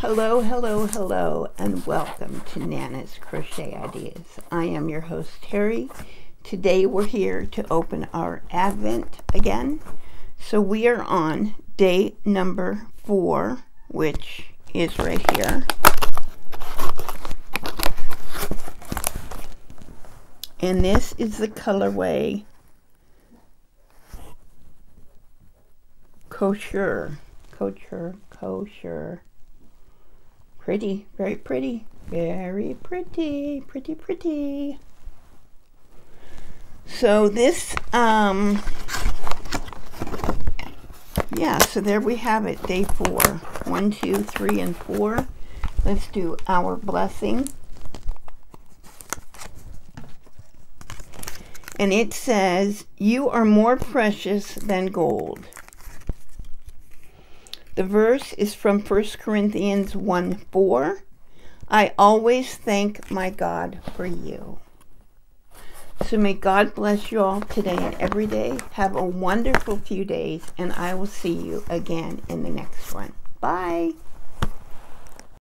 Hello, hello, hello, and welcome to Nana's Crochet Ideas. I am your host, Teri. Today we're here to open our Advent again. So we are on day number four, which is right here. And this is the colorway kosher, kosher, kosher Pretty, very pretty, very pretty, pretty, pretty. So this, um, yeah, so there we have it, day four. One, two, three, and four. Let's do our blessing. And it says, You are more precious than gold. The verse is from 1 Corinthians 1 4. I always thank my God for you. So may God bless you all today and every day. Have a wonderful few days, and I will see you again in the next one. Bye.